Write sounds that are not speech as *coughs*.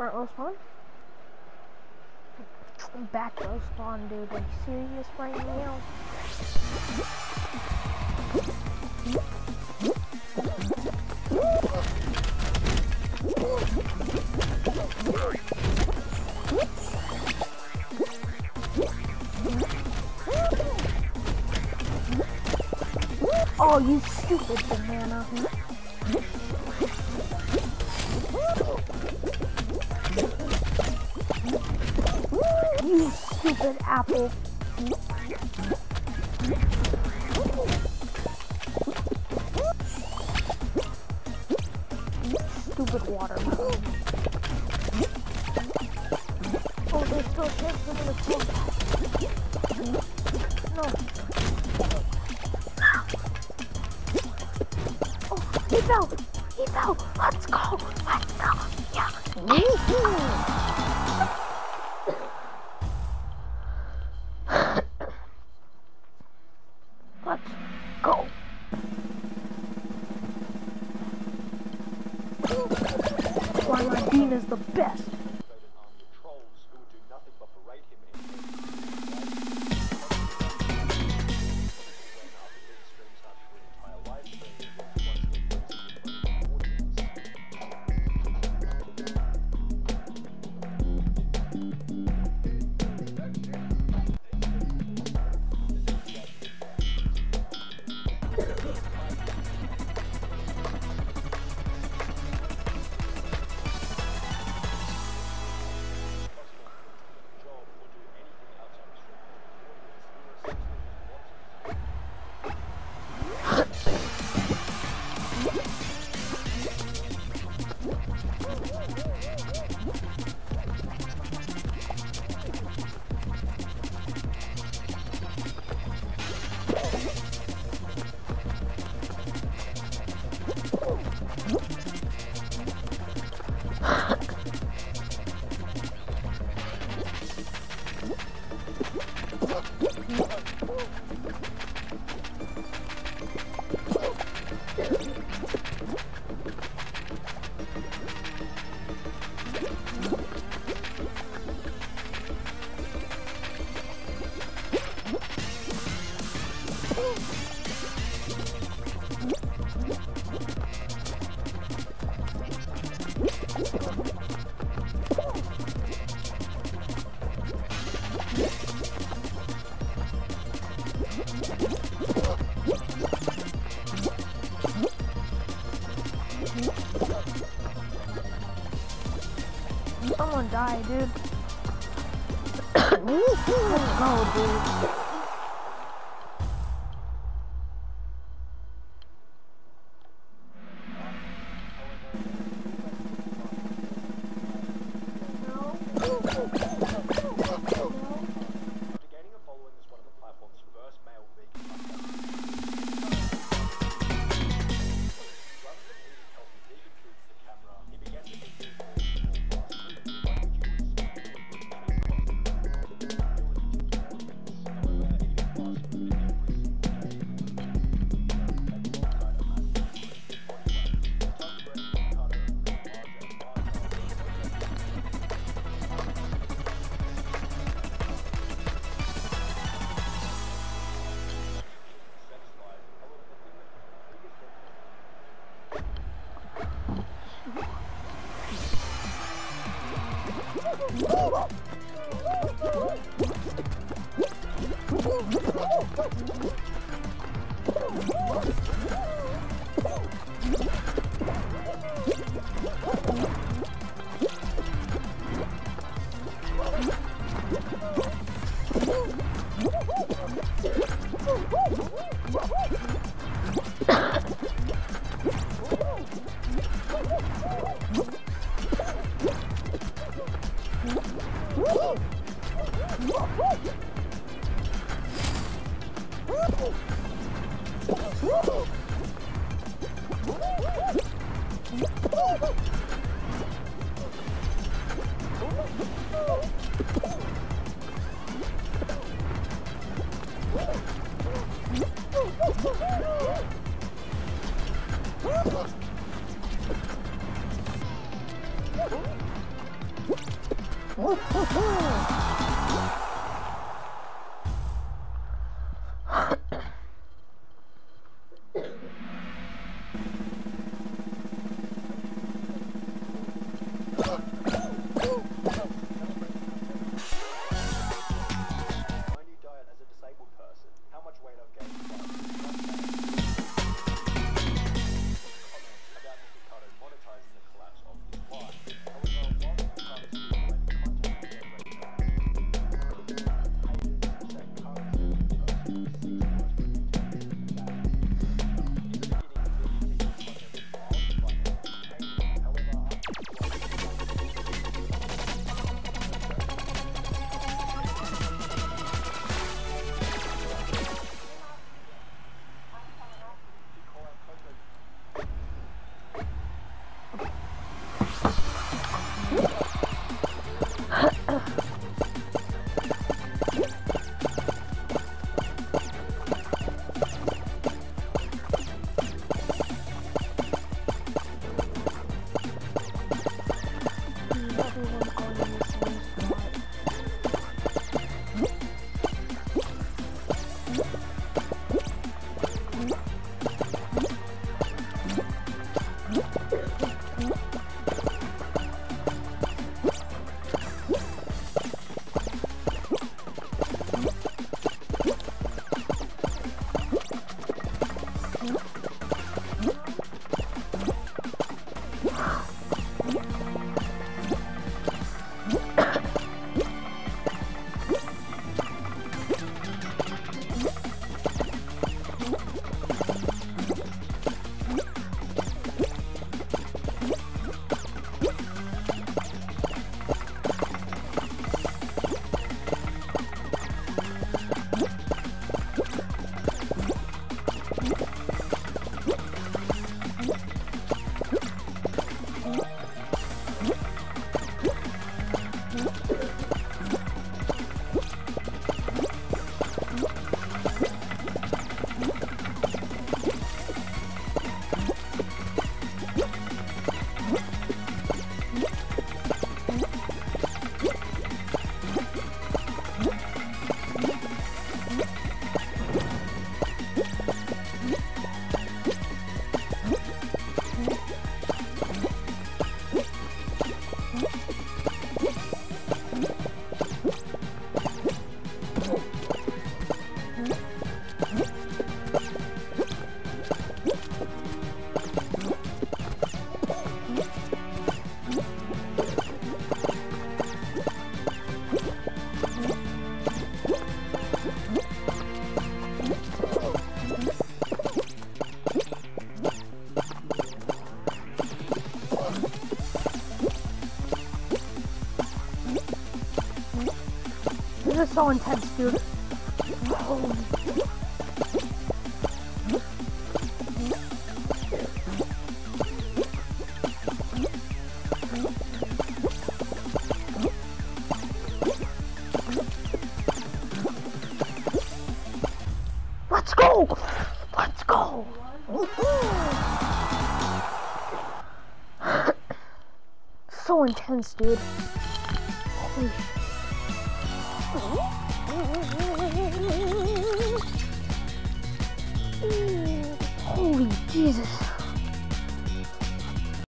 Front let's spawn. Back to spawn, dude. Are you serious right now? Oh, you stupid banana. You stupid apple. Stupid watermelon. Oh, they still hit them in the trunk. No. Oh, he fell! He fell! Let's go! Let's go! Yeah! Someone died, dude. *coughs* Let's go, dude. No. Woo! Woohoo! so intense, dude. Let's go! Let's go! *laughs* so intense, dude. Holy